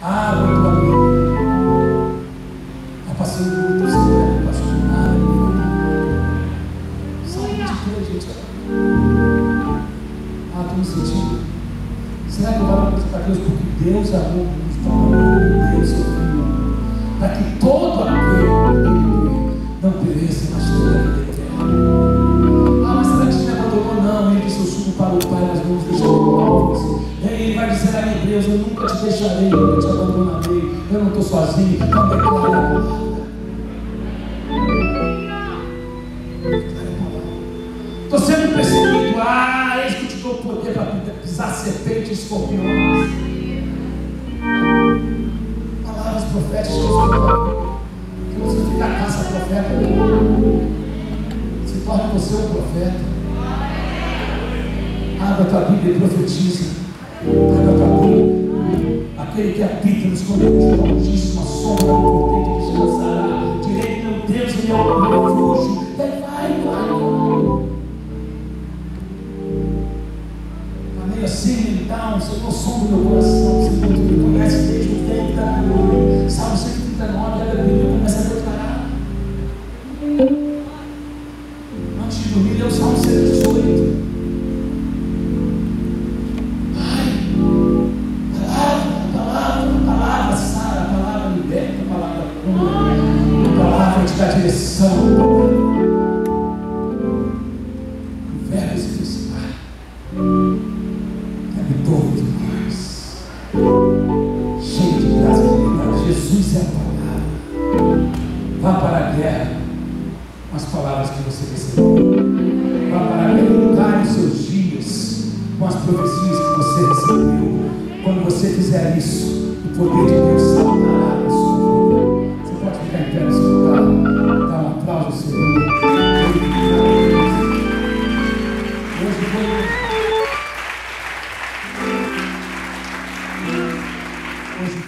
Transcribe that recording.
Abra a tua Bíblia. Está passando muito, Senhor, é pastor nada. Salmo 23, gente. Ah, estou me sentindo. Será que eu vou para Deus? Porque Deus amou está amando Deus, seu para o Pai, nós vamos deixar órfãos. E aí ele vai dizer a Hebreus: Eu nunca te deixarei, eu nunca te abandonarei, eu não estou sozinho. Então declara a. Estou sendo perseguido. Ah, eis que te dou poder para pisar serpente e escorpiões. Palavras proféticas que você fica caça profeta. Se torna você um profeta. Abra tua Bíblia e profetiza. Abra tua Bíblia. Aquele que habita nos esconderijo do Altíssimo, a sombra do potente descansará. Direito meu Deus, é meu refúgio. Vai, vai, vai. maneira sentimental, Senhor, som do meu coração, Senhor, tu me conhece desde o tempo da minha Salmo 139, abre a Bíblia, começa a declarar. Antes de dormir, lê o Salmo 118. Cura, palavra te dá direção. Verbos e Deus, Pai habitou entre nós, cheio de graça e de verdade. Jesus é a palavra. Vá para a guerra com as palavras que você recebeu. Vá para a guerra, encare os seus dias com as profecias que você recebeu. Quando você fizer isso, o poder was